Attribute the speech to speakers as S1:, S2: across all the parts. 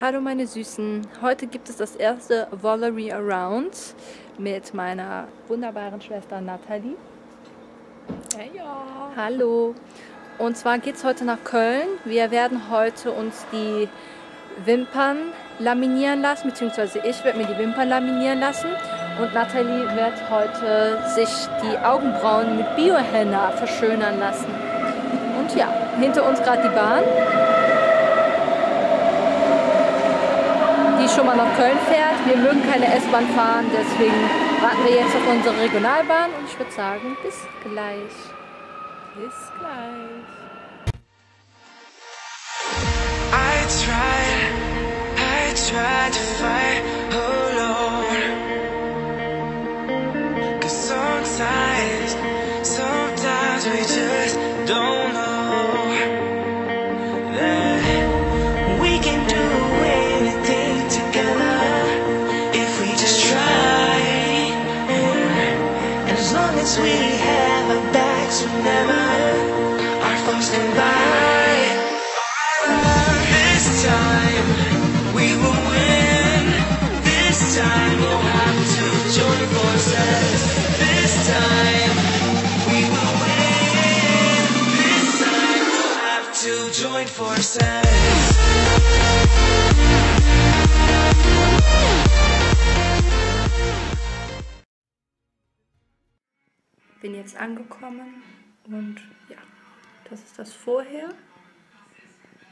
S1: Hallo meine Süßen, heute gibt es das erste Valerie Around mit meiner wunderbaren Schwester Nathalie.
S2: Hey, ja.
S1: Hallo. Und zwar geht es heute nach Köln. Wir werden heute uns die Wimpern laminieren lassen, beziehungsweise ich werde mir die Wimpern laminieren lassen. Und Nathalie wird heute sich die Augenbrauen mit Biohenna verschönern lassen. Und ja, hinter uns gerade die Bahn. Die schon mal nach Köln fährt. Wir mögen keine S-Bahn fahren, deswegen warten wir jetzt auf unsere Regionalbahn und ich würde sagen, bis gleich.
S2: Bis gleich.
S3: I tried, I tried to fight alone.
S1: Bin jetzt angekommen und ja, das ist das Vorher.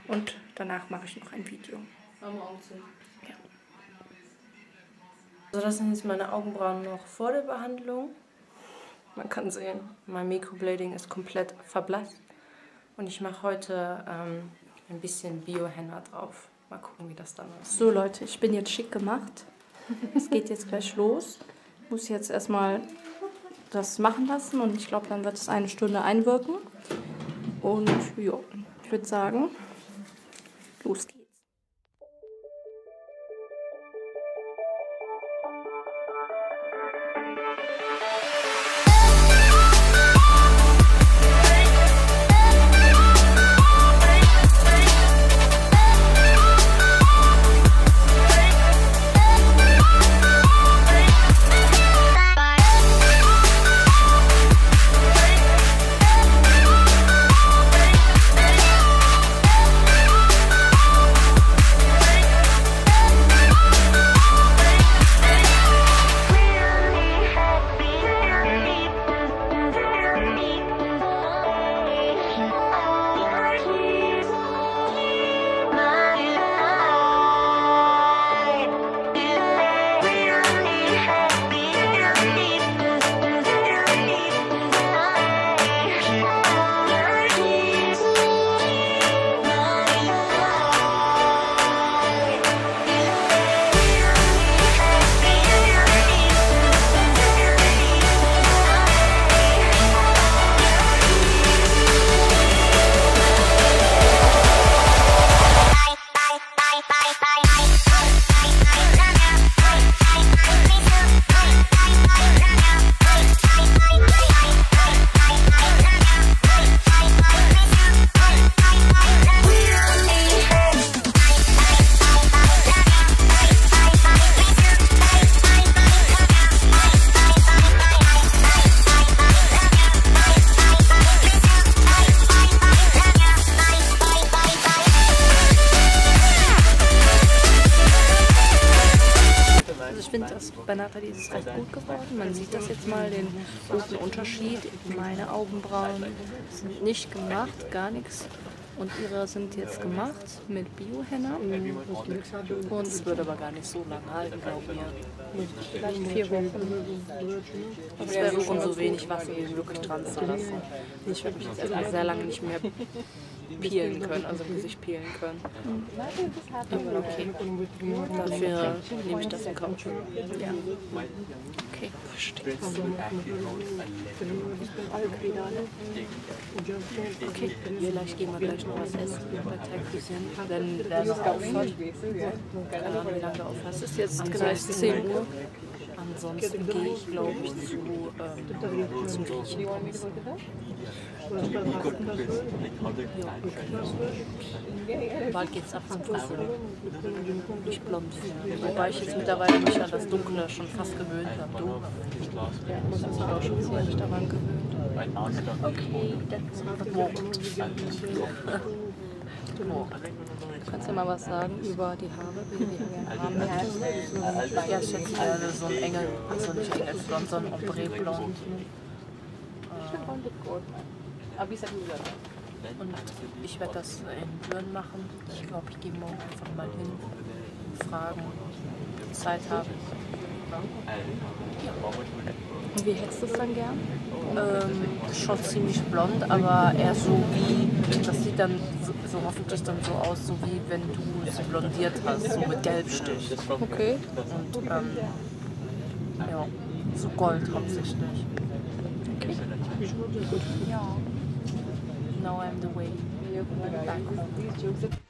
S1: Und danach mache ich noch ein Video. Ja.
S2: Also das sind jetzt meine Augenbrauen noch vor der Behandlung. Man kann sehen, mein Microblading ist komplett verblasst. Und ich mache heute ähm, ein bisschen Bio-Henna drauf. Mal gucken, wie das dann ist.
S1: So Leute, ich bin jetzt schick gemacht. Es geht jetzt gleich los. Ich muss jetzt erstmal das machen lassen und ich glaube, dann wird es eine Stunde einwirken. Und ja, ich würde sagen, los geht's. Finde, das bei Nathalie ist es recht gut geworden. Man sieht das jetzt mal, den großen Unterschied. Meine Augenbrauen sind nicht gemacht, gar nichts. Und ihre sind jetzt gemacht mit Biohenna. Und
S2: Das wird aber gar nicht so lange halten, glaub mir.
S1: vielleicht vier Wochen.
S2: Es wäre schon so wenig Wasser wie wirklich dran zu lassen. Ich werde mich jetzt erstmal sehr lange nicht mehr peelen können, also im Gesicht peelen können. Aber okay. Dafür nehme ich das in Kauf.
S1: Ja. Okay.
S2: Okay, vielleicht gehen wir gleich noch was essen bei Teigküchen, wenn der noch aufhört. Keine Ahnung, wie lange aufhört.
S1: Es ist jetzt gleich 10 Uhr.
S2: Ansonsten gehe ich, glaube ich, zu, ähm, zum Griechen. Bald geht's ab zum Friseur. Nicht blond. Wobei ich jetzt mittlerweile mich an das Dunkle schon fast gewöhnt habe. Du? Ich habe mich auch schon ziemlich daran gewöhnt. Okay, that's
S1: Kannst du mal was sagen über die Haare, wie die gerne haben möchtest?
S2: Ja, ich schätze gerne so ein Engel, also nicht Engelblond, sondern Ombre-Blond. Und ich werde das in Büren machen. Ich glaube, ich gehe morgen einfach mal hin, fragen, Zeit habe.
S1: Und wie hättest du es dann gern?
S2: Ähm, schon ziemlich blond, aber eher so wie, das sieht dann so, so hoffentlich dann so aus, so wie wenn du sie blondiert hast, so mit Gelbstich.
S1: Okay.
S2: Und ähm, ja, so Gold hauptsächlich. Ja. Now I'm the way back home.